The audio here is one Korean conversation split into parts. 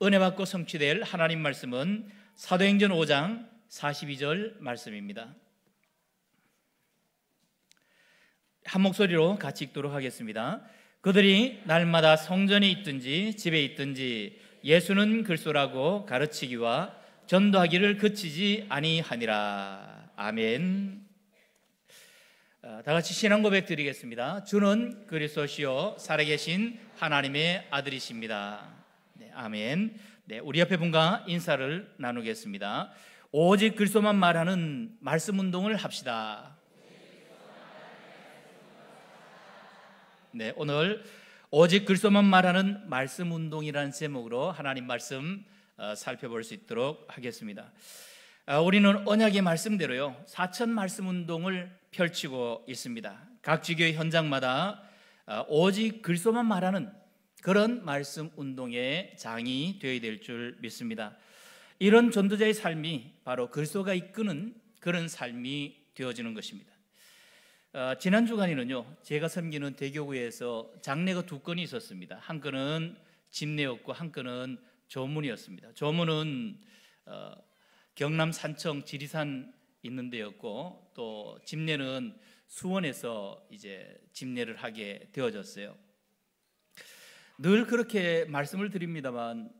은혜 받고 성취될 하나님 말씀은 사도행전 5장 42절 말씀입니다. 한 목소리로 같이 읽도록 하겠습니다. 그들이 날마다 성전에 있든지 집에 있든지 예수는 글소라고 가르치기와 전도하기를 그치지 아니하니라. 아멘. 어, 다 같이 신앙 고백 드리겠습니다. 주는 그리스도시요 살아계신 하나님의 아들이십니다. 네, 아멘. 네, 우리 옆에 분과 인사를 나누겠습니다. 오직 그리스도만 말하는 말씀 운동을 합시다. 네, 오늘 오직 그리스도만 말하는 말씀 운동이라는 제목으로 하나님 말씀 어, 살펴볼 수 있도록 하겠습니다. 어, 우리는 언약의 말씀대로요 사천 말씀 운동을 펼치고 있습니다. 각 지교의 현장마다 어, 오직 그리스도만 말하는 그런 말씀 운동의 장이 되어야 될 줄 믿습니다. 이런 전도자의 삶이 바로 그리스도가 이끄는 그런 삶이 되어지는 것입니다. 어, 지난 주간에는요, 제가 섬기는 대교구에서 장례가 두 건이 있었습니다. 한 건은 집례였고 한 건은 조문이었습니다. 조문은 어, 경남 산청 지리산 있는 데였고 또 집례는 수원에서 이제 집례를 하게 되어졌어요. 늘 그렇게 말씀을 드립니다만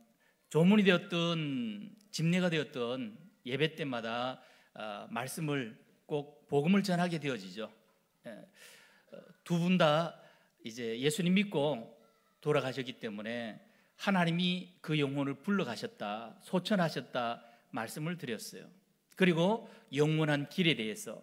조문이 되었던 집례가 되었던 예배 때마다 어, 말씀을 꼭 복음을 전하게 되어지죠. 예. 어, 두분 다 이제 예수님 믿고 돌아가셨기 때문에 하나님이 그 영혼을 불러 가셨다, 소천하셨다 말씀을 드렸어요. 그리고 영원한 길에 대해서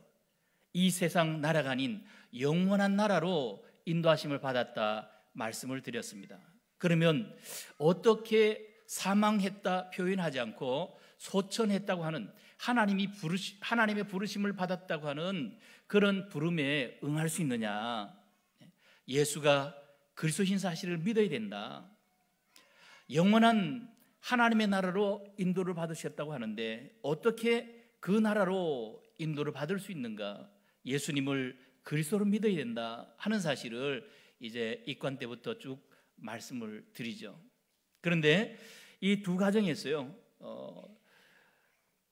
이 세상 나라가 아닌 영원한 나라로 인도하심을 받았다 말씀을 드렸습니다. 그러면 어떻게 사망했다 표현하지 않고 소천했다고 하는 하나님이 부르시, 하나님의 부르심을 받았다고 하는 그런 부름에 응할 수 있느냐? 예수가 그리스도신 사실을 믿어야 된다. 영원한 하나님의 나라로 인도를 받으셨다고 하는데 어떻게 그 나라로 인도를 받을 수 있는가? 예수님을 그리스도로 믿어야 된다 하는 사실을 이제 입관 때부터 쭉 말씀을 드리죠. 그런데 이 두 가정에서요, 어,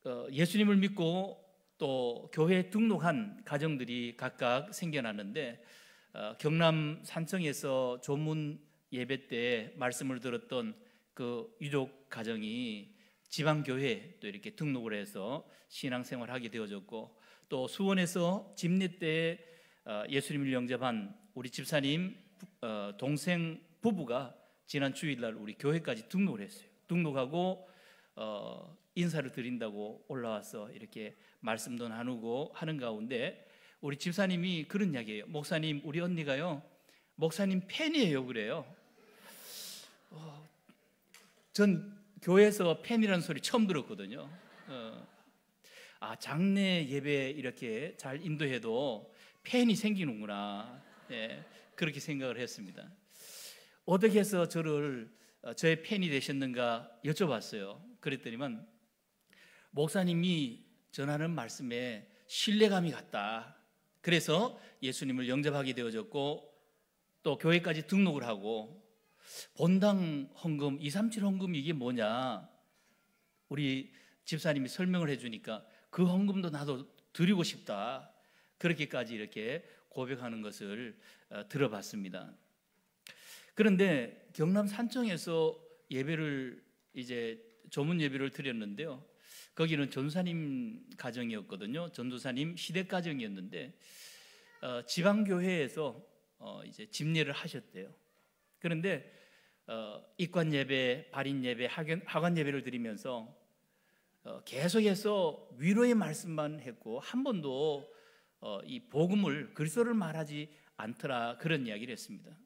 어, 예수님을 믿고 또 교회에 등록한 가정들이 각각 생겨났는데 어, 경남 산청에서 조문 예배 때 말씀을 들었던 그 유족 가정이 지방 교회 또 이렇게 등록을 해서 신앙생활 하게 되어졌고 또 수원에서 집례 때 어, 예수님을 영접한 우리 집사님 어, 동생 부부가 지난 주일날 우리 교회까지 등록을 했어요. 등록하고 어, 인사를 드린다고 올라와서 이렇게 말씀도 나누고 하는 가운데 우리 집사님이 그런 이야기예요. 목사님, 우리 언니가요, 목사님 팬이에요. 그래요. 어, 전 교회에서 팬이라는 소리 처음 들었거든요. 어, 아, 장례 예배 이렇게 잘 인도해도 팬이 생기는구나. 예, 그렇게 생각을 했습니다. 어떻게 해서 저를 어, 저의 팬이 되셨는가 여쭤봤어요. 그랬더니만 목사님이 전하는 말씀에 신뢰감이 갔다. 그래서 예수님을 영접하게 되어졌고 또 교회까지 등록을 하고 본당 헌금 237 헌금 이게 뭐냐? 우리 집사님이 설명을 해 주니까 그 헌금도 나도 드리고 싶다. 그렇게까지 이렇게 고백하는 것을 어, 들어봤습니다. 그런데 경남 산청에서 예배를 이제 조문 예배를 드렸는데요. 거기는 전사님 가정이었거든요. 전도사님 시댁 가정이었는데 어, 지방 교회에서 어, 이제 집례를 하셨대요. 그런데 어, 입관 예배, 발인 예배, 학연, 하관 예배를 드리면서 어, 계속해서 위로의 말씀만 했고 한 번도 어, 이 복음을 그리스도를 말하지 않더라 그런 이야기를 했습니다.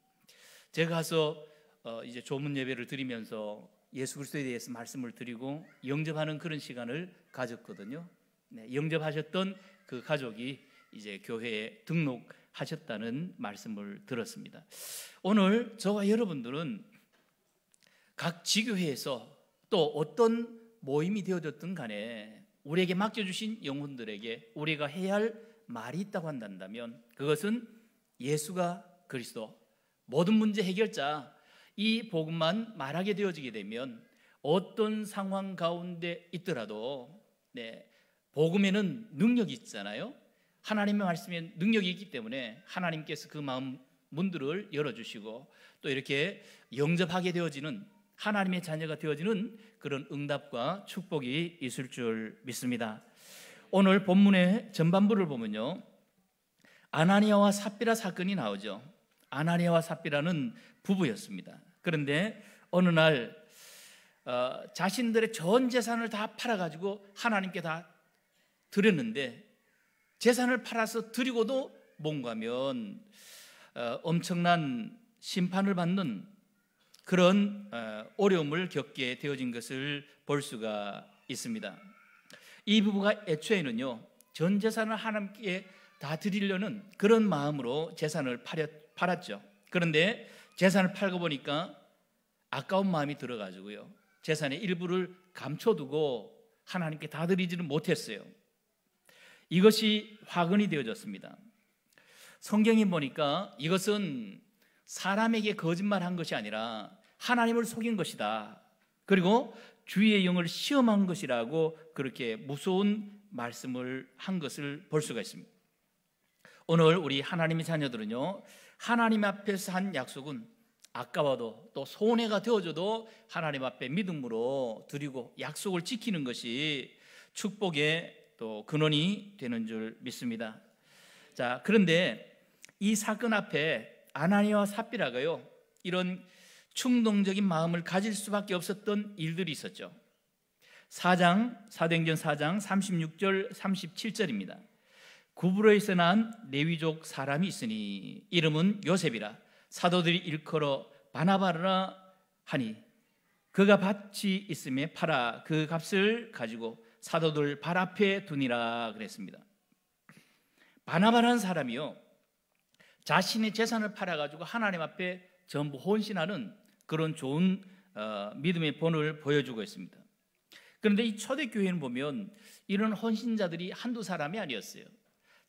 제가 가서 어, 이제 조문 예배를 드리면서 예수 그리스도에 대해서 말씀을 드리고 영접하는 그런 시간을 가졌거든요. 네, 영접하셨던 그 가족이 이제 교회에 등록하셨다는 말씀을 들었습니다. 오늘 저와 여러분들은 각 지교회에서 또 어떤 모임이 되어졌든 간에 우리에게 맡겨주신 영혼들에게 우리가 해야 할 말이 있다고 한다면 그것은 예수가 그리스도 모든 문제 해결자 이 복음만 말하게 되어지게 되면 어떤 상황 가운데 있더라도 네, 복음에는 능력이 있잖아요. 하나님의 말씀에 능력이 있기 때문에 하나님께서 그 마음 문들을 열어주시고 또 이렇게 영접하게 되어지는 하나님의 자녀가 되어지는 그런 응답과 축복이 있을 줄 믿습니다. 오늘 본문의 전반부를 보면요. 아나니아와 삽비라 사건이 나오죠. 아나니아와 삽비라는 부부였습니다. 그런데 어느 날 어, 자신들의 전 재산을 다 팔아가지고 하나님께 다 드렸는데 재산을 팔아서 드리고도 뭔가면 어, 엄청난 심판을 받는 그런 어, 어려움을 겪게 되어진 것을 볼 수가 있습니다. 이 부부가 애초에는요 전 재산을 하나님께 다 드리려는 그런 마음으로 재산을 팔았 죠. 그런데 재산을 팔고 보니까 아까운 마음이 들어가지고요 재산의 일부를 감춰두고 하나님께 다 드리지는 못했어요. 이것이 화근이 되어졌습니다. 성경에 보니까 이것은 사람에게 거짓말한 것이 아니라 하나님을 속인 것이다. 그리고 주의 영을 시험한 것이라고 그렇게 무서운 말씀을 한 것을 볼 수가 있습니다. 오늘 우리 하나님의 자녀들은요, 하나님 앞에서 한 약속은 아까워도 또 손해가 되어져도 하나님 앞에 믿음으로 드리고 약속을 지키는 것이 축복의 또 근원이 되는 줄 믿습니다. 자, 그런데 이 사건 앞에 아나니와 삽비라가요. 이런 충동적인 마음을 가질 수밖에 없었던 일들이 있었죠. 4장 사도행전 4장 36절 37절입니다. 구브로에서 난 레위족 사람이 있으니 이름은 요셉이라 사도들이 일컬어 바나바라 하니 그가 밭이 있음에 팔아 그 값을 가지고 사도들 발 앞에 두니라 그랬습니다. 바나바라는 사람이요 자신의 재산을 팔아 가지고 하나님 앞에 전부 혼신하는 그런 좋은 어, 믿음의 본을 보여주고 있습니다. 그런데 이 초대교회는 보면 이런 헌신자들이 한두 사람이 아니었어요.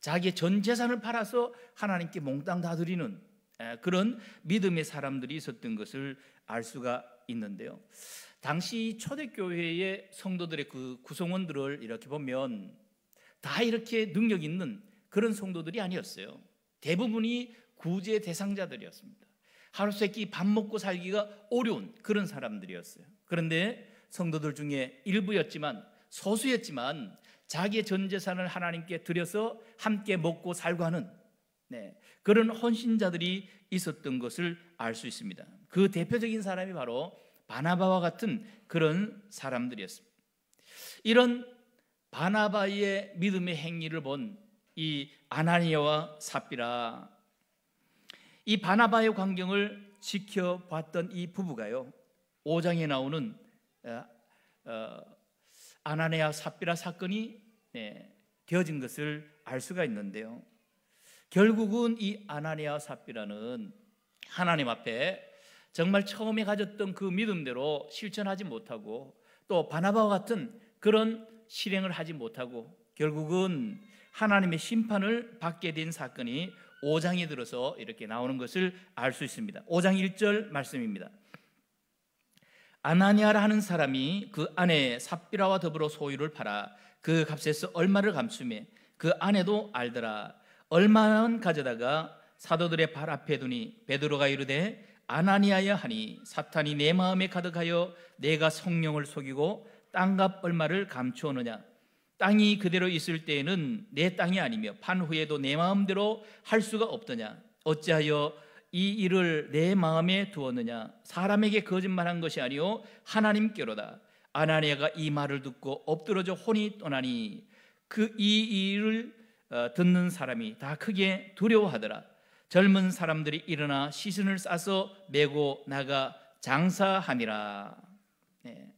자기의 전 재산을 팔아서 하나님께 몽땅 다 드리는 그런 믿음의 사람들이 있었던 것을 알 수가 있는데요. 당시 초대교회의 성도들의 그 구성원들을 이렇게 보면 다 이렇게 능력 있는 그런 성도들이 아니었어요. 대부분이 구제 대상자들이었습니다. 하루 세끼 밥 먹고 살기가 어려운 그런 사람들이었어요. 그런데 성도들 중에 일부였지만 소수였지만 자기의 전 재산을 하나님께 드려서 함께 먹고 살고 하는 네, 그런 헌신자들이 있었던 것을 알 수 있습니다. 그 대표적인 사람이 바로 바나바와 같은 그런 사람들이었습니다. 이런 바나바의 믿음의 행위를 본 이 아나니아와 삽비라 이 바나바의 광경을 지켜봤던 이 부부가요 5장에 나오는 어, 어, 아나니아 삽비라 사건이 네, 되어진 것을 알 수가 있는데요. 결국은 이 아나니아 삽비라는 하나님 앞에 정말 처음에 가졌던 그 믿음대로 실천하지 못하고 또 바나바와 같은 그런 실행을 하지 못하고 결국은 하나님의 심판을 받게 된 사건이 5장에 들어서 이렇게 나오는 것을 알 수 있습니다. 5장 1절 말씀입니다. 아나니아라 하는 사람이 그 아내 삽비라와 더불어 소유를 팔아 그 값에서 얼마를 감추매 그 아내도 알더라 얼마만 가져다가 사도들의 발 앞에 두니 베드로가 이르되 아나니아야 하니 사탄이 내 마음에 가득하여 내가 성령을 속이고 땅값 얼마를 감추었느냐 땅이 그대로 있을 때에는 내 땅이 아니며 판 후에도 내 마음대로 할 수가 없더냐? 어찌하여 이 일을 내 마음에 두었느냐? 사람에게 거짓말한 것이 아니요 하나님께로다. 아나니아가 이 말을 듣고 엎드러져 혼이 떠나니 그 이 일을 어, 듣는 사람이 다 크게 두려워하더라. 젊은 사람들이 일어나 시신을 싸서 메고 나가 장사함이라. 네.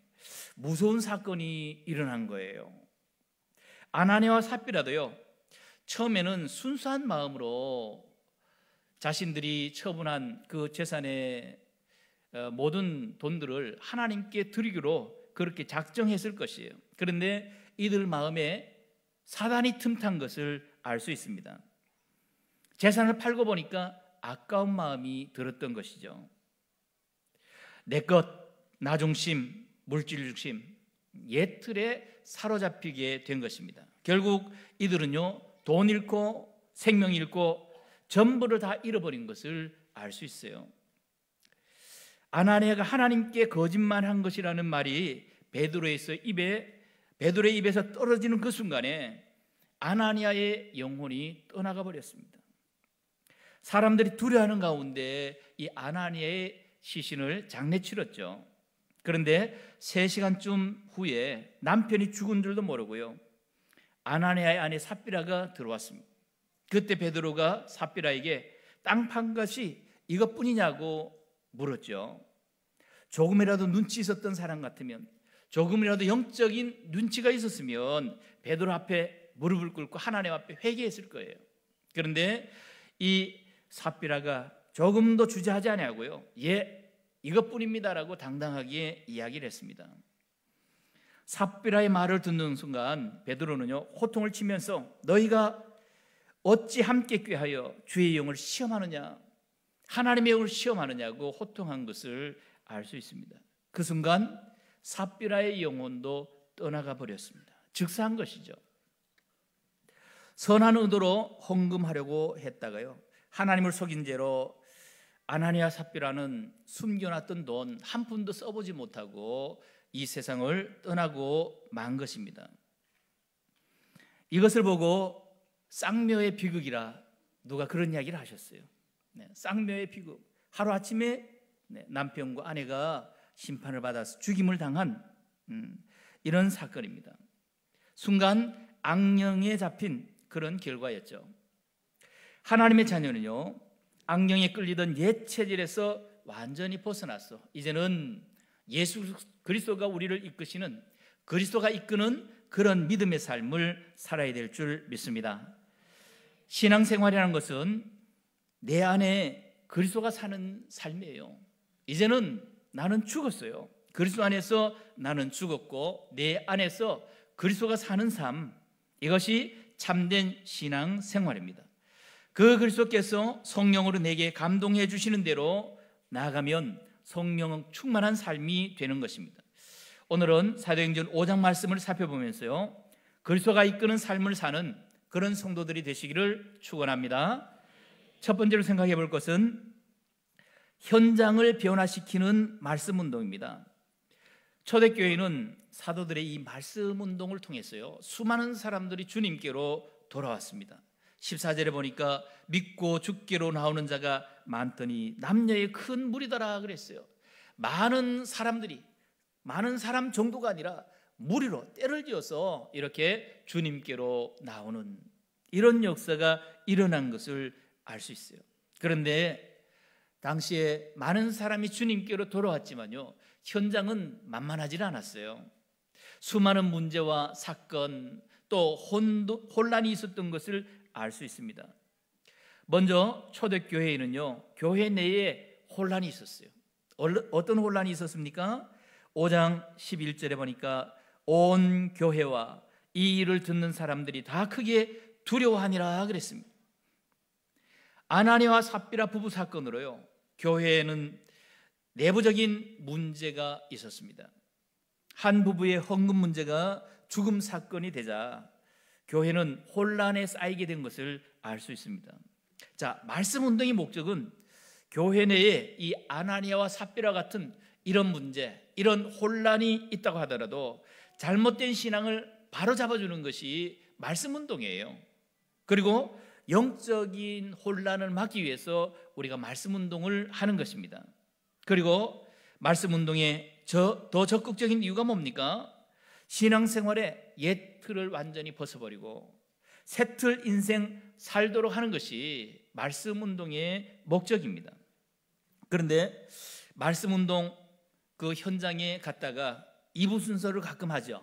무서운 사건이 일어난 거예요 아나니와 삽비라도요 처음에는 순수한 마음으로 자신들이 처분한 그 재산의 어, 모든 돈들을 하나님께 드리기로 그렇게 작정했을 것이에요. 그런데 이들 마음에 사단이 틈탄 것을 알 수 있습니다. 재산을 팔고 보니까 아까운 마음이 들었던 것이죠. 내 것, 나 중심, 물질 중심, 옛 틀에 사로잡히게 된 것입니다. 결국 이들은요, 돈 잃고 생명 잃고 전부를 다 잃어버린 것을 알 수 있어요. 아나니아가 하나님께 거짓말한 것이라는 말이 베드로에서 입에 베드로의 입에서 떨어지는 그 순간에 아나니아의 영혼이 떠나가 버렸습니다. 사람들이 두려워하는 가운데 이 아나니아의 시신을 장례 치렀죠. 그런데 3시간쯤 후에 남편이 죽은 줄도 모르고요. 아나니아의 아내 삽비라가 들어왔습니다. 그때 베드로가 삽비라에게 땅 판 것이 이것뿐이냐고 물었죠. 조금이라도 눈치 있었던 사람 같으면 조금이라도 영적인 눈치가 있었으면 베드로 앞에 무릎을 꿇고 하나님 앞에 회개했을 거예요. 그런데 이 삽비라가 조금도 주저하지 아니하고요. 예, 이것뿐입니다라고 당당하게 이야기를 했습니다. 삽비라의 말을 듣는 순간 베드로는요 호통을 치면서 너희가 어찌 함께 꾀하여 주의 영을 시험하느냐 하나님의 영을 시험하느냐고 호통한 것을 알 수 있습니다. 그 순간 삽비라의 영혼도 떠나가 버렸습니다. 즉사한 것이죠. 선한 의도로 헌금하려고 했다가요. 하나님을 속인 죄로 아나니아 삽비라는 숨겨놨던 돈 한 푼도 써보지 못하고 이 세상을 떠나고 만 것입니다. 이것을 보고 쌍묘의 비극이라 누가 그런 이야기를 하셨어요. 네, 쌍묘의 비극. 하루 아침에 네, 남편과 아내가 심판을 받아서 죽임을 당한 음, 이런 사건입니다. 순간 악령에 잡힌 그런 결과였죠. 하나님의 자녀는요, 악령에 끌리던 옛 체질에서 완전히 벗어났어. 이제는 예수 그리스도가 우리를 이끄시는 그리스도가 이끄는 그런 믿음의 삶을 살아야 될 줄 믿습니다. 신앙생활이라는 것은 내 안에 그리스도가 사는 삶이에요. 이제는 나는 죽었어요. 그리스도 안에서 나는 죽었고 내 안에서 그리스도가 사는 삶 이것이 참된 신앙 생활입니다. 그 그리스도께서 성령으로 내게 감동해 주시는 대로 나아가면 성령 충만한 삶이 되는 것입니다. 오늘은 사도행전 5장 말씀을 살펴보면서요. 그리스도가 이끄는 삶을 사는 그런 성도들이 되시기를 축원합니다. 첫 번째로 생각해 볼 것은 현장을 변화시키는 말씀 운동입니다. 초대교회는 사도들의 이 말씀 운동을 통해서요. 수많은 사람들이 주님께로 돌아왔습니다. 14절에 보니까 믿고 죽기로 나오는 자가 많더니 남녀의 큰 무리더라 그랬어요. 많은 사람들이 많은 사람 정도가 아니라 무리로 때를 지어서 이렇게 주님께로 나오는 이런 역사가 일어난 것을 알 수 있어요. 그런데 당시에 많은 사람이 주님께로 돌아왔지만요. 현장은 만만하지 않았어요. 수많은 문제와 사건 또 혼란이 있었던 것을 알 수 있습니다. 먼저 초대교회에는요. 교회 내에 혼란이 있었어요. 어떤 혼란이 있었습니까? 5장 11절에 보니까 온 교회와 이 일을 듣는 사람들이 다 크게 두려워하니라 그랬습니다. 아나니와 삽비라 부부 사건으로요. 교회에는 내부적인 문제가 있었습니다. 한 부부의 헌금 문제가 죽음 사건이 되자 교회는 혼란에 쌓이게 된 것을 알 수 있습니다. 자, 말씀 운동의 목적은 교회 내에 이 아나니아와 삽비라 같은 이런 문제, 이런 혼란이 있다고 하더라도 잘못된 신앙을 바로 잡아주는 것이 말씀 운동이에요. 그리고 영적인 혼란을 막기 위해서 우리가 말씀 운동을 하는 것입니다. 그리고 말씀 운동의 더 적극적인 이유가 뭡니까? 신앙생활의 옛 틀을 완전히 벗어버리고 새 틀 인생 살도록 하는 것이 말씀 운동의 목적입니다. 그런데 말씀 운동 그 현장에 갔다가 이부 순서를 가끔 하죠.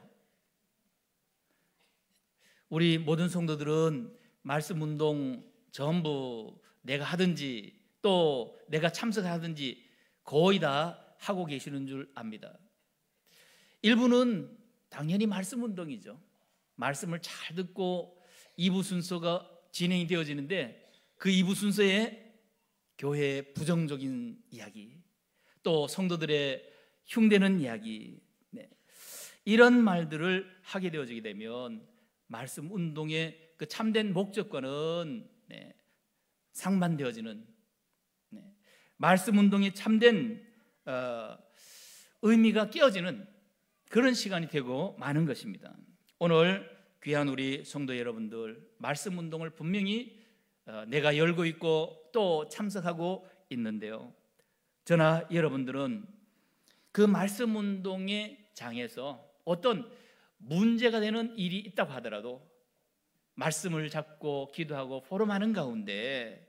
우리 모든 성도들은 말씀 운동 전부 내가 하든지 또 내가 참석하든지 거의 다 하고 계시는 줄 압니다. 일부는 당연히 말씀 운동이죠. 말씀을 잘 듣고 2부 순서가 진행이 되어지는데 그 2부 순서에 교회의 부정적인 이야기, 또 성도들의 흉대는 이야기, 네. 이런 말들을 하게 되어지게 되면 말씀 운동의 그 참된 목적과는 네, 상반되어지는 네, 말씀 운동의 참된 어, 의미가 깨어지는 그런 시간이 되고 많은 것입니다. 오늘 귀한 우리 성도 여러분들 말씀 운동을 분명히 어, 내가 열고 있고 또 참석하고 있는데요. 저나 여러분들은 그 말씀 운동의 장에서 어떤 문제가 되는 일이 있다고 하더라도 말씀을 잡고 기도하고 포럼하는 가운데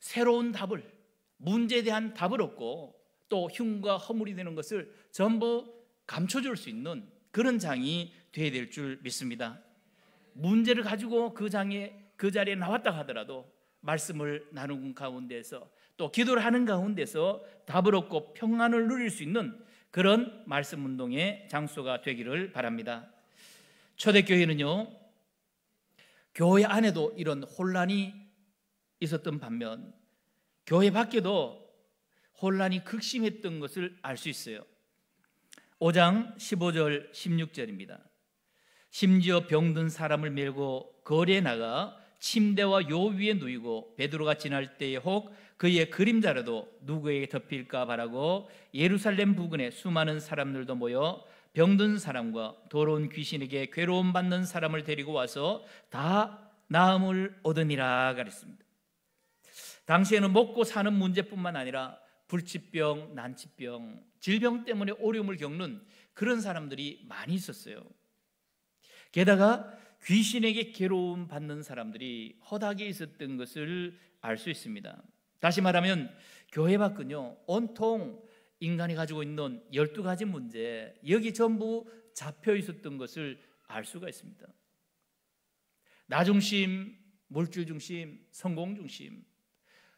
새로운 답을 문제에 대한 답을 얻고 또 흉과 허물이 되는 것을 전부 감춰줄 수 있는 그런 장이 되어야 될 줄 믿습니다. 문제를 가지고 그 장에 그 자리에 나왔다 하더라도 말씀을 나누는 가운데서 또 기도를 하는 가운데서 답을 얻고 평안을 누릴 수 있는 그런 말씀 운동의 장소가 되기를 바랍니다. 초대교회는요, 교회 안에도 이런 혼란이 있었던 반면, 교회 밖에도 혼란이 극심했던 것을 알 수 있어요. 5장 15절 16절입니다. 심지어 병든 사람을 메고 거리에 나가 침대와 요 위에 누이고 베드로가 지날 때에 혹 그의 그림자라도 누구에게 덮일까 바라고 예루살렘 부근에 수많은 사람들도 모여 병든 사람과 더러운 귀신에게 괴로움 받는 사람을 데리고 와서 다 나음을 얻으니라 그랬습니다. 당시에는 먹고 사는 문제뿐만 아니라 불치병, 난치병, 질병 때문에 어려움을 겪는 그런 사람들이 많이 있었어요. 게다가 귀신에게 괴로움 받는 사람들이 허다하게 있었던 것을 알 수 있습니다. 다시 말하면 교회 밖은요 온통 인간이 가지고 있는 12가지 문제 여기 전부 잡혀 있었던 것을 알 수가 있습니다. 나 중심, 물질 중심, 성공 중심,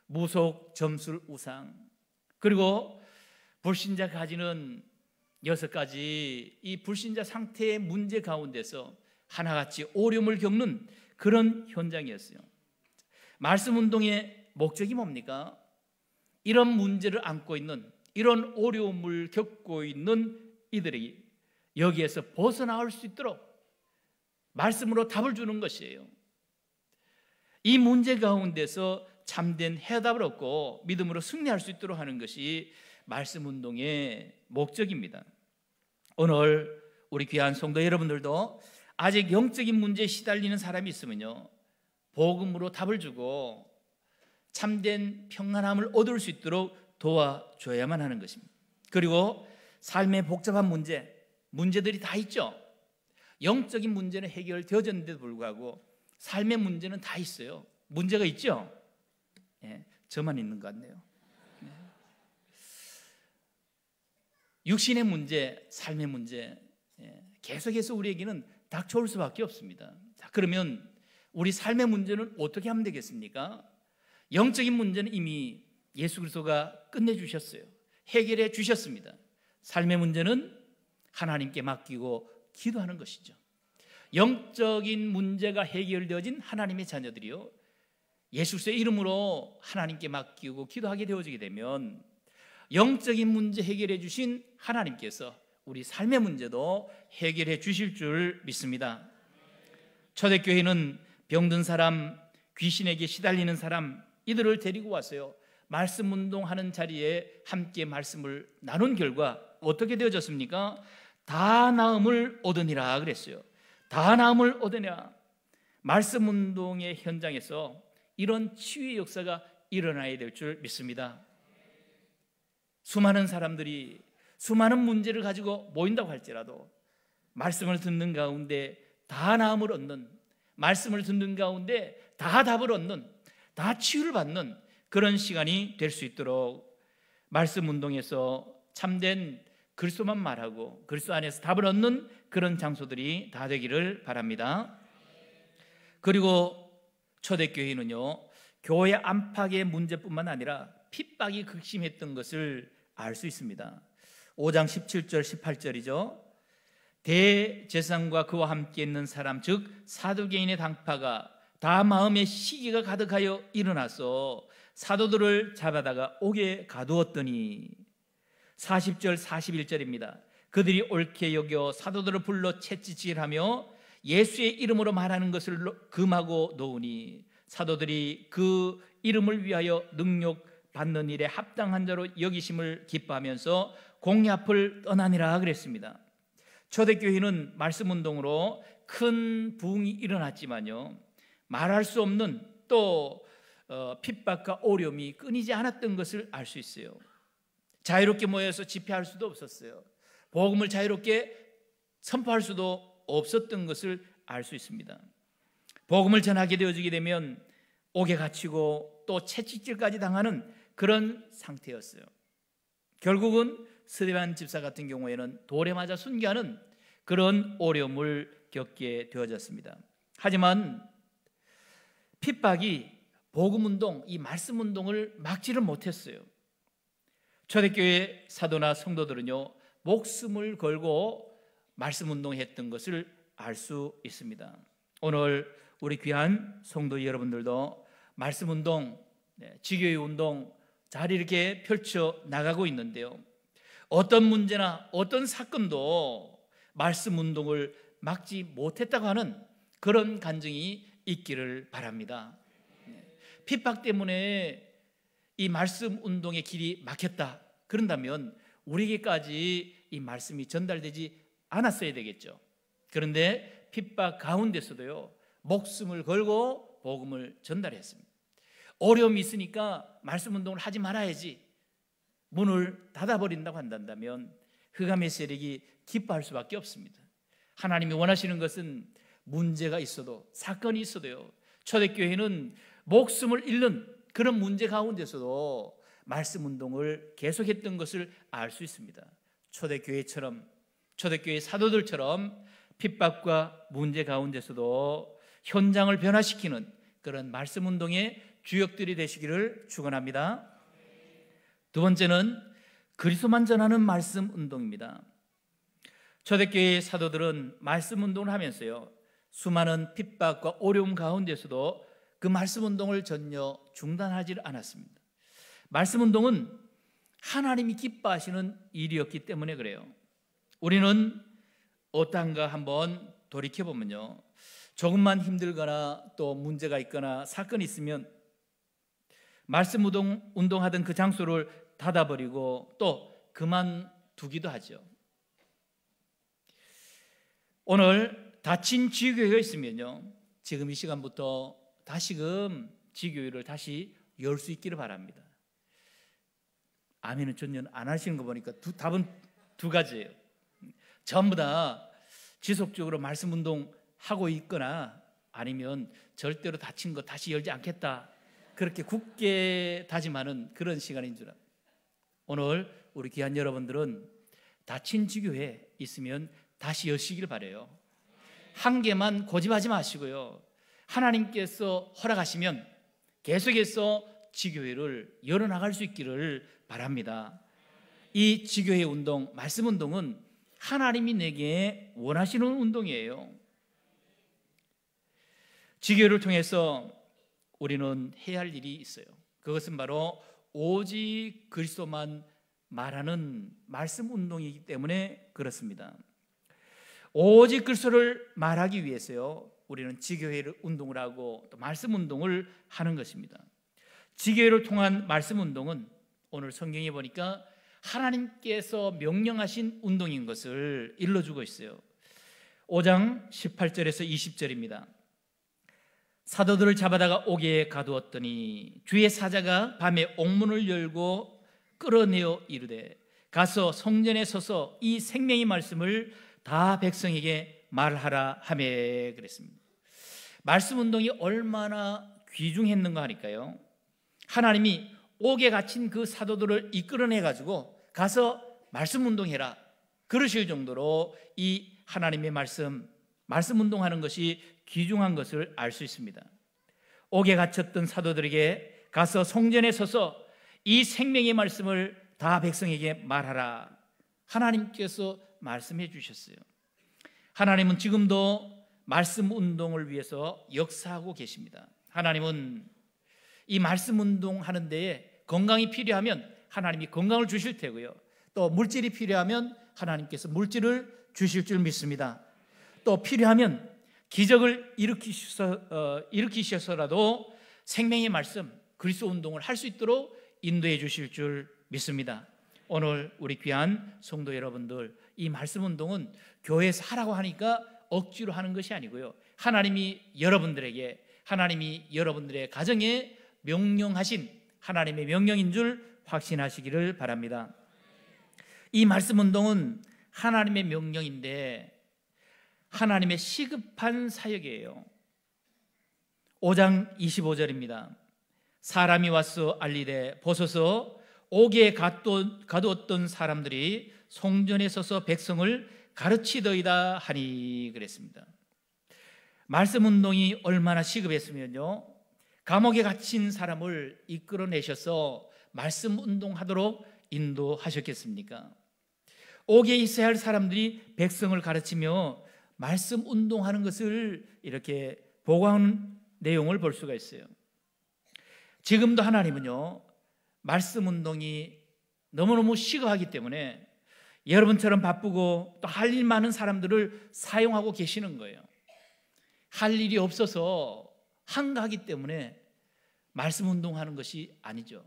무속, 점술, 우상 그리고 불신자 가지는 여섯 가지 이 불신자 상태의 문제 가운데서 하나같이 오름을 겪는 그런 현장이었어요. 말씀 운동의 목적이 뭡니까? 이런 문제를 안고 있는 이런 어려움을 겪고 있는 이들이 여기에서 벗어나올 수 있도록 말씀으로 답을 주는 것이에요. 이 문제 가운데서 참된 해답을 얻고 믿음으로 승리할 수 있도록 하는 것이 말씀 운동의 목적입니다. 오늘 우리 귀한 성도 여러분들도 아직 영적인 문제에 시달리는 사람이 있으면요. 복음으로 답을 주고 참된 평안함을 얻을 수 있도록 도와줘야만 하는 것입니다. 그리고 삶의 복잡한 문제, 문제들이 다 있죠. 영적인 문제는 해결되어졌는데도 불구하고 삶의 문제는 다 있어요. 문제가 있죠. 예, 저만 있는 것 같네요. 예. 육신의 문제, 삶의 문제, 예, 계속해서 우리에게는 닥쳐올 수밖에 없습니다. 자, 그러면 우리 삶의 문제는 어떻게 하면 되겠습니까? 영적인 문제는 이미 예수 그리스도가 끝내 주셨어요. 해결해 주셨습니다. 삶의 문제는 하나님께 맡기고 기도하는 것이죠. 영적인 문제가 해결되어진 하나님의 자녀들이요. 예수 그리스도의 이름으로 하나님께 맡기고 기도하게 되어지게 되면 영적인 문제 해결해 주신 하나님께서 우리 삶의 문제도 해결해 주실 줄 믿습니다. 초대교회는 병든 사람, 귀신에게 시달리는 사람, 이들을 데리고 왔어요. 말씀 운동하는 자리에 함께 말씀을 나눈 결과 어떻게 되어졌습니까? 다 나음을 얻으니라 그랬어요. 다 나음을 얻으냐. 말씀 운동의 현장에서 이런 치유의 역사가 일어나야 될 줄 믿습니다. 수많은 사람들이 수많은 문제를 가지고 모인다고 할지라도 말씀을 듣는 가운데 다 나음을 얻는 말씀을 듣는 가운데 다 답을 얻는 다 치유를 받는 그런 시간이 될 수 있도록 말씀 운동에서 참된 글소만 말하고 글소 안에서 답을 얻는 그런 장소들이 다 되기를 바랍니다. 그리고 초대교회는요, 교회 안팎의 문제뿐만 아니라 핍박이 극심했던 것을 알 수 있습니다. 5장 17절 18절이죠. 대제사장과 그와 함께 있는 사람 즉 사두개인의 당파가 다 마음에 시기가 가득하여 일어나서 사도들을 잡아다가 옥에 가두었더니 40절 41절입니다. 그들이 옳게 여겨 사도들을 불러 채찍질하며 예수의 이름으로 말하는 것을 금하고 놓으니 사도들이 그 이름을 위하여 능력 받는 일에 합당한 자로 여기심을 기뻐하면서 공의 앞을 떠나니라 그랬습니다. 초대교회는 말씀 운동으로 큰 부흥이 일어났지만요. 말할 수 없는 또 어, 핍박과 오렴이 끊이지 않았던 것을 알 수 있어요. 자유롭게 모여서 집회할 수도 없었어요. 복음을 자유롭게 선포할 수도 없었던 것을 알 수 있습니다. 복음을 전하게 되어지게 되면 옥에 갇히고 또 채찍질까지 당하는 그런 상태였어요. 결국은 스데반 집사 같은 경우에는 돌에 맞아 순교하는 그런 어려움을 겪게 되어졌습니다. 하지만 핍박이 복음 운동, 이 말씀 운동을 막지를 못했어요. 초대교회 사도나 성도들은요, 목숨을 걸고 말씀 운동했던 것을 알 수 있습니다. 오늘 우리 귀한 성도 여러분들도 말씀 운동, 네, 지교의 운동 잘 이렇게 펼쳐 나가고 있는데요. 어떤 문제나 어떤 사건도 말씀 운동을 막지 못했다고 하는 그런 간증이 있기를 바랍니다. 핍박 때문에 이 말씀 운동의 길이 막혔다. 그런다면 우리에게까지 이 말씀이 전달되지 않았어야 되겠죠. 그런데 핍박 가운데서도요, 목숨을 걸고 복음을 전달했습니다. 어려움이 있으니까 말씀 운동을 하지 말아야지. 문을 닫아버린다고 한다면 흑암의 세력이 기뻐할 수밖에 없습니다. 하나님이 원하시는 것은 문제가 있어도 사건이 있어도요. 초대교회는 목숨을 잃는 그런 문제 가운데서도 말씀 운동을 계속했던 것을 알 수 있습니다. 초대교회처럼 초대교회 사도들처럼 핍박과 문제 가운데서도 현장을 변화시키는 그런 말씀 운동의 주역들이 되시기를 축원합니다. 두 번째는 그리스도만 전하는 말씀 운동입니다. 초대교회 사도들은 말씀 운동을 하면서요. 수많은 핍박과 어려움 가운데서도 그 말씀 운동을 전혀 중단하지 않았습니다. 말씀 운동은 하나님이 기뻐하시는 일이었기 때문에 그래요. 우리는 어떤가 한번 돌이켜 보면요. 조금만 힘들거나 또 문제가 있거나 사건이 있으면 말씀 운동 운동하던 그 장소를 닫아버리고 또 그만두기도 하죠. 오늘 닫힌 지교회가 있으면요. 지금 이 시간부터 다시금 지교회를 다시 열 수 있기를 바랍니다. 아멘은 전혀 안 하시는 거 보니까 두, 답은 두 가지예요. 전부 다 지속적으로 말씀 운동 하고 있거나 아니면 절대로 다친 거 다시 열지 않겠다. 그렇게 굳게 다짐하는 그런 시간인 줄 압니다. 오늘 우리 귀한 여러분들은 다친 지교회 있으면 다시 여시길 바래요. 한 개만 고집하지 마시고요. 하나님께서 허락하시면 계속해서 지교회를 열어나갈 수 있기를 바랍니다. 이 지교회 운동, 말씀 운동은 하나님이 내게 원하시는 운동이에요. 지교회를 통해서 우리는 해야 할 일이 있어요. 그것은 바로 오직 그리스도만 말하는 말씀 운동이기 때문에 그렇습니다. 오직 그리스도를 말하기 위해서요. 우리는 지교회를 운동을 하고 또 말씀 운동을 하는 것입니다. 지교회를 통한 말씀 운동은 오늘 성경에 보니까 하나님께서 명령하신 운동인 것을 일러주고 있어요. 5장 18절에서 20절입니다. 사도들을 잡아다가 옥에 가두었더니 주의 사자가 밤에 옥문을 열고 끌어내어 이르되 가서 성전에 서서 이 생명의 말씀을 다 백성에게 말하라 하매 그랬습니다. 말씀 운동이 얼마나 귀중했는가 하니까요. 하나님이 옥에 갇힌 그 사도들을 이끌어내 가지고 가서 말씀 운동해라. 그러실 정도로 이 하나님의 말씀 말씀 운동하는 것이 귀중한 것을 알 수 있습니다. 옥에 갇혔던 사도들에게 가서 성전에 서서 이 생명의 말씀을 다 백성에게 말하라. 하나님께서 말씀해 주셨어요. 하나님은 지금도 말씀 운동을 위해서 역사하고 계십니다. 하나님은 이 말씀 운동 하는 데에 건강이 필요하면 하나님이 건강을 주실 테고요. 또 물질이 필요하면 하나님께서 물질을 주실 줄 믿습니다. 또 필요하면 기적을 일으키셔서, 어, 일으키셔서라도 생명의 말씀, 그리스도 운동을 할 수 있도록 인도해 주실 줄 믿습니다. 오늘 우리 귀한 성도 여러분들, 이 말씀 운동은 교회에서 하라고 하니까 억지로 하는 것이 아니고요. 하나님이 여러분들에게, 하나님이 여러분들의 가정에 명령하신 하나님의 명령인 줄 확신하시기를 바랍니다. 이 말씀 운동은 하나님의 명령인데 하나님의 시급한 사역이에요. 5장 25절입니다. 사람이 와서 알리되 보소서 옥에 가두었던 사람들이 성전에 서서 백성을 가르치더이다 하니 그랬습니다. 말씀 운동이 얼마나 시급했으면요. 감옥에 갇힌 사람을 이끌어내셔서 말씀 운동하도록 인도하셨겠습니까? 옥에 있어야 할 사람들이 백성을 가르치며 말씀 운동하는 것을 이렇게 보고하는 내용을 볼 수가 있어요. 지금도 하나님은요, 말씀 운동이 너무너무 시급하기 때문에 여러분처럼 바쁘고 또 할 일 많은 사람들을 사용하고 계시는 거예요. 할 일이 없어서 한가하기 때문에 말씀 운동하는 것이 아니죠.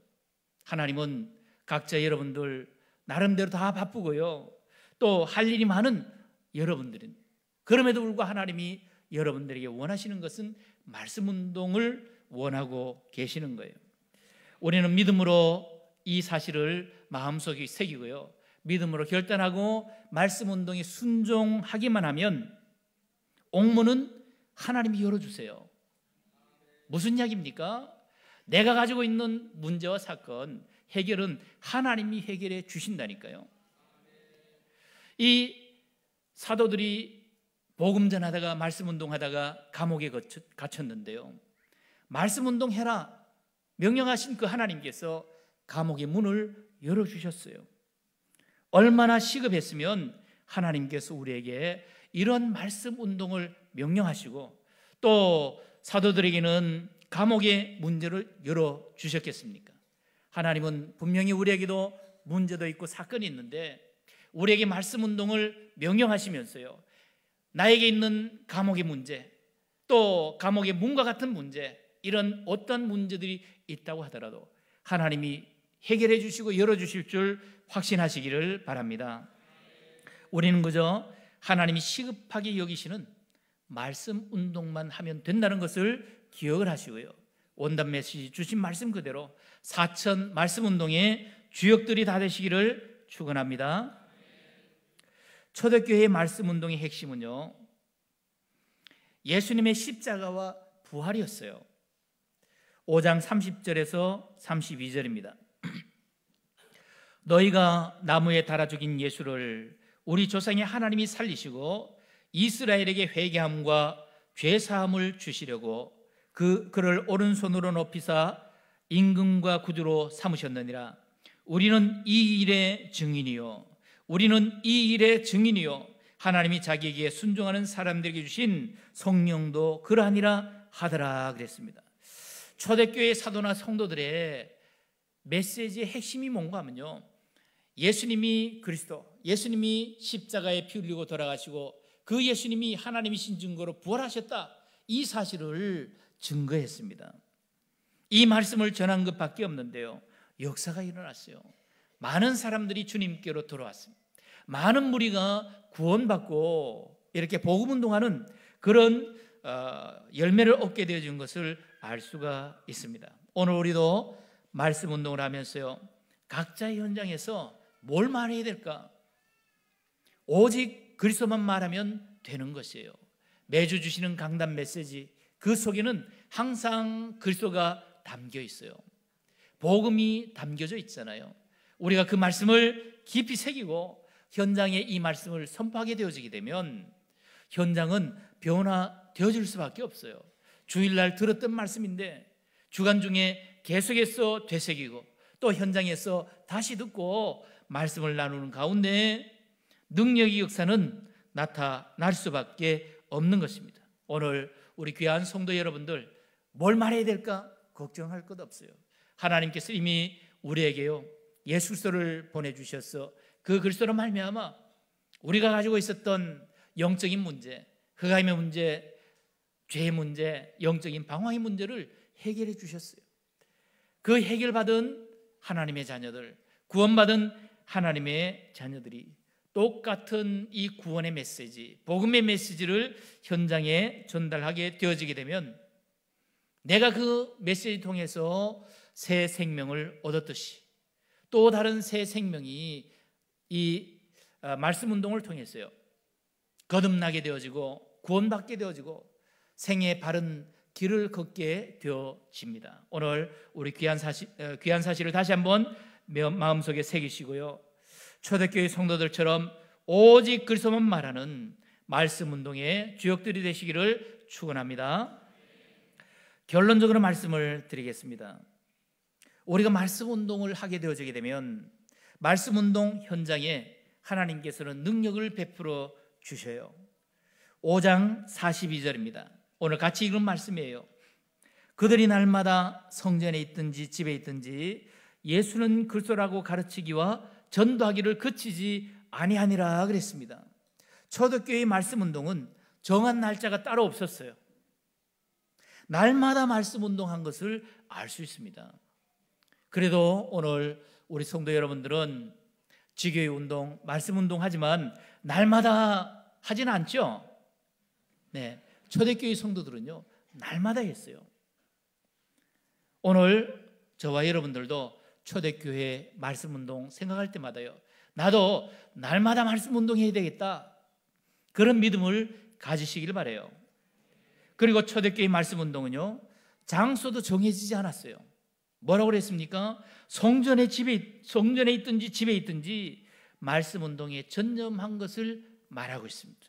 하나님은 각자 여러분들 나름대로 다 바쁘고요. 또 할 일이 많은 여러분들은 그럼에도 불구하고 하나님이 여러분들에게 원하시는 것은 말씀 운동을 원하고 계시는 거예요. 우리는 믿음으로 이 사실을 마음속에 새기고요. 믿음으로 결단하고 말씀 운동에 순종하기만 하면 옥문은 하나님이 열어주세요. 무슨 이야기입니까? 내가 가지고 있는 문제와 사건 해결은 하나님이 해결해 주신다니까요. 이 사도들이 복음 전하다가 말씀 운동하다가 감옥에 갇혔는데요. 말씀 운동해라 명령하신 그 하나님께서 감옥의 문을 열어 주셨어요. 얼마나 시급했으면 하나님께서 우리에게 이런 말씀 운동을 명령하시고 또 사도들에게는 감옥의 문제를 열어 주셨겠습니까? 하나님은 분명히 우리에게도 문제도 있고 사건이 있는데 우리에게 말씀 운동을 명령하시면서요. 나에게 있는 감옥의 문제, 또 감옥의 문과 같은 문제, 이런 어떤 문제들이 있다고 하더라도 하나님이 해결해 주시고 열어 주실 줄 확신하시기를 바랍니다. 우리는 그저 하나님이 시급하게 여기시는 말씀 운동만 하면 된다는 것을 기억을 하시고요. 원단 메시지 주신 말씀 그대로 사천 말씀 운동의 주역들이 다 되시기를 축원합니다. 초대교회의 말씀 운동의 핵심은요. 예수님의 십자가와 부활이었어요. 5장 30절에서 32절입니다. 너희가 나무에 달아 죽인 예수를 우리 조상의 하나님이 살리시고 이스라엘에게 회개함과 죄 사함을 주시려고 그 그를 오른손으로 높이사 임금과 구주로 삼으셨느니라. 우리는 이 일의 증인이요. 우리는 이 일의 증인이요. 하나님이 자기에게 순종하는 사람들에게 주신 성령도 그러하니라 하더라 그랬습니다. 초대교회 사도나 성도들의 메시지의 핵심이 뭔가 하면요. 예수님이 그리스도, 예수님이 십자가에 피 흘리고 돌아가시고 그 예수님이 하나님이신 증거로 부활하셨다. 이 사실을 증거했습니다. 이 말씀을 전한 것밖에 없는데요. 역사가 일어났어요. 많은 사람들이 주님께로 돌아왔습니다. 많은 무리가 구원받고 이렇게 복음 운동하는 그런 어, 열매를 얻게 되어진 것을 알 수가 있습니다. 오늘 우리도 말씀 운동을 하면서요. 각자의 현장에서 뭘 말해야 될까? 오직 그리스도만 말하면 되는 것이에요. 매주 주시는 강단 메시지 그 속에는 항상 그리스도가 담겨 있어요. 복음이 담겨져 있잖아요. 우리가 그 말씀을 깊이 새기고 현장에 이 말씀을 선포하게 되어지게 되면 현장은 변화되어질 수밖에 없어요. 주일날 들었던 말씀인데 주간 중에 계속해서 되새기고 또 현장에서 다시 듣고 말씀을 나누는 가운데 능력의 역사는 나타날 수밖에 없는 것입니다. 오늘 우리 귀한 성도 여러분들 뭘 말해야 될까 걱정할 것 없어요. 하나님께서 이미 우리에게요 예수 그리스도를 보내 주셔서 그 그리스도로 말미암아 우리가 가지고 있었던 영적인 문제, 흑암의 문제, 죄의 문제, 영적인 방황의 문제를 해결해 주셨어요. 그 해결받은 하나님의 자녀들, 구원받은 하나님의 자녀들이 똑같은 이 구원의 메시지, 복음의 메시지를 현장에 전달하게 되어지게 되면 내가 그 메시지 통해서 새 생명을 얻었듯이 또 다른 새 생명이 이 아, 말씀 운동을 통해서요. 거듭나게 되어지고 구원받게 되어지고 생의 바른 길을 걷게 되어집니다. 오늘 우리 귀한 사실, 어, 귀한 사실을 다시 한번 마음속에 새기시고요. 초대교회 성도들처럼 오직 그리스도만 말하는 말씀 운동의 주역들이 되시기를 축원합니다. 결론적으로 말씀을 드리겠습니다. 우리가 말씀 운동을 하게 되어지게 되면 말씀 운동 현장에 하나님께서는 능력을 베풀어 주셔요. 5장 42절입니다. 오늘 같이 읽은 말씀이에요. 그들이 날마다 성전에 있든지 집에 있든지 예수는 그리스도라고 가르치기와 전도하기를 그치지 아니하니라 그랬습니다. 초대교회 말씀 운동은 정한 날짜가 따로 없었어요. 날마다 말씀 운동한 것을 알 수 있습니다. 그래도 오늘 우리 성도 여러분들은 지교회 운동, 말씀 운동 하지만 날마다 하진 않죠? 네. 초대교회 성도들은요, 날마다 했어요. 오늘 저와 여러분들도 초대교회 말씀 운동 생각할 때마다요, 나도 날마다 말씀 운동해야 되겠다. 그런 믿음을 가지시길 바래요. 그리고 초대교회 말씀 운동은요, 장소도 정해지지 않았어요. 뭐라고 그랬습니까? 성전에 집에 성전에 있든지 집에 있든지 말씀 운동에 전념한 것을 말하고 있습니다.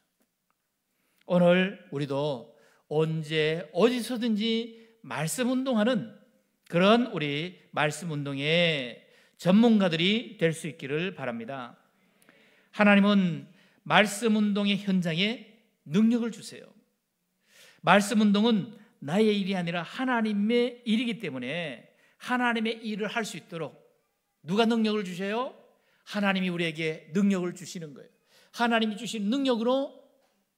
오늘 우리도 언제 어디서든지 말씀 운동하는 그런 우리 말씀 운동의 전문가들이 될 수 있기를 바랍니다. 하나님은 말씀 운동의 현장에 능력을 주세요. 말씀 운동은 나의 일이 아니라 하나님의 일이기 때문에 하나님의 일을 할 수 있도록 누가 능력을 주셔요? 하나님이 우리에게 능력을 주시는 거예요. 하나님이 주신 능력으로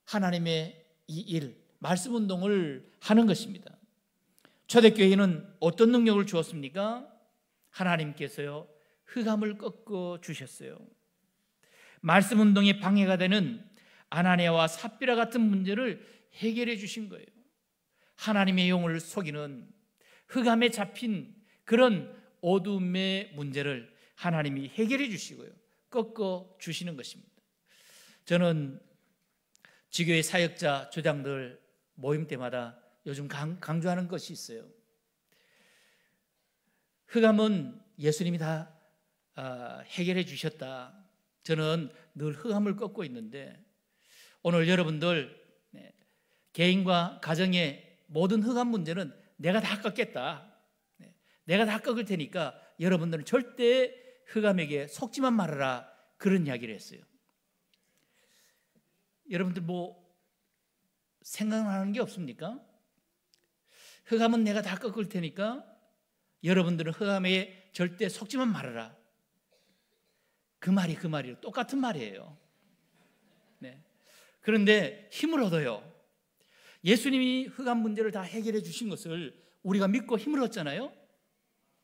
하나님의 이 일, 말씀 운동을 하는 것입니다. 초대교회는 어떤 능력을 주었습니까? 하나님께서요, 흑암을 꺾어 주셨어요. 말씀 운동에 방해가 되는 아나니아와 삽비라 같은 문제를 해결해 주신 거예요. 하나님의 영을 속이는 흑암에 잡힌 그런 어둠의 문제를 하나님이 해결해 주시고요. 꺾어 주시는 것입니다. 저는 지교의 사역자 조장들 모임 때마다 요즘 강조하는 것이 있어요. 흑암은 예수님이 다 아, 해결해 주셨다. 저는 늘 흑암을 꺾고 있는데 오늘 여러분들 네, 개인과 가정의 모든 흑암 문제는 내가 다 꺾겠다. 내가 다 꺾을 테니까 여러분들은 절대 흑암에게 속지만 말아라. 그런 이야기를 했어요. 여러분들 뭐 생각나는 게 없습니까? 흑암은 내가 다 꺾을 테니까 여러분들은 흑암에 절대 속지만 말아라. 그 말이 그 말이에요. 똑같은 말이에요. 네. 그런데 힘을 얻어요. 예수님이 흑암 문제를 다 해결해 주신 것을 우리가 믿고 힘을 얻잖아요.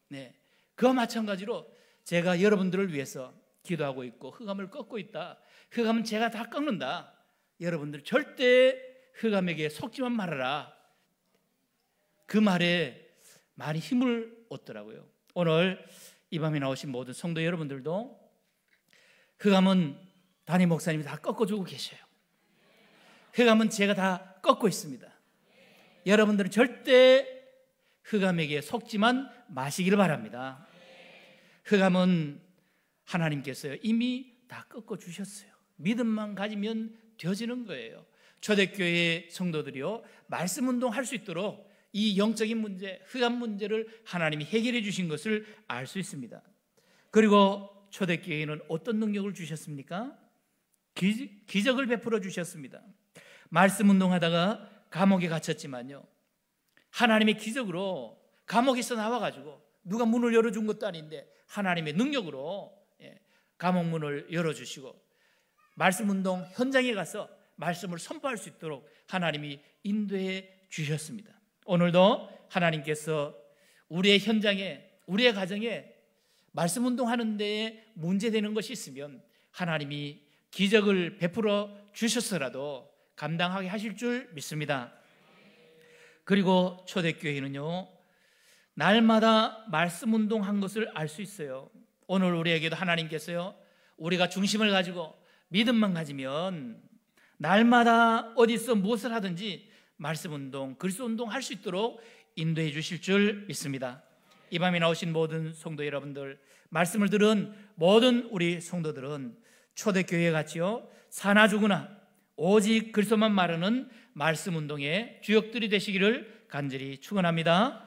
네. 그와 마찬가지로 제가 여러분들을 위해서 기도하고 있고 흑암을 꺾고 있다. 흑암은 제가 다 꺾는다. 여러분들 절대 흑암에게 속지만 말아라. 그 말에 많이 힘을 얻더라고요. 오늘 이 밤에 나오신 모든 성도 여러분들도 흑암은 담임 목사님이 다 꺾어주고 계셔요. 흑암은 제가 다 꺾고 있습니다. 여러분들은 절대 흑암에게 속지만 마시기를 바랍니다. 흑암은 하나님께서 이미 다 꺾어 주셨어요. 믿음만 가지면 되어지는 거예요. 초대교회 성도들이요 말씀 운동할 수 있도록 이 영적인 문제, 흑암 문제를 하나님이 해결해 주신 것을 알 수 있습니다. 그리고 초대교회는 어떤 능력을 주셨습니까? 기, 적을 베풀어 주셨습니다. 말씀 운동하다가 감옥에 갇혔지만요. 하나님의 기적으로 감옥에서 나와가지고 누가 문을 열어준 것도 아닌데 하나님의 능력으로 예, 감옥 문을 열어주시고 말씀 운동 현장에 가서 말씀을 선포할 수 있도록 하나님이 인도해 주셨습니다. 오늘도 하나님께서 우리의 현장에 우리의 가정에 말씀 운동하는 데에 문제되는 것이 있으면 하나님이 기적을 베풀어 주셨어라도 감당하게 하실 줄 믿습니다. 그리고 초대교회는요, 날마다 말씀 운동한 것을 알 수 있어요. 오늘 우리에게도 하나님께서요, 우리가 중심을 가지고 믿음만 가지면 날마다 어디서 무엇을 하든지 말씀 운동, 글쓰 운동 할 수 있도록 인도해 주실 줄 믿습니다. 이 밤에 나오신 모든 성도 여러분들, 말씀을 들은 모든 우리 성도들은 초대교회 같이요, 사나 죽으나 오직 글소만 말하는 말씀 운동의 주역들이 되시기를 간절히 축원합니다.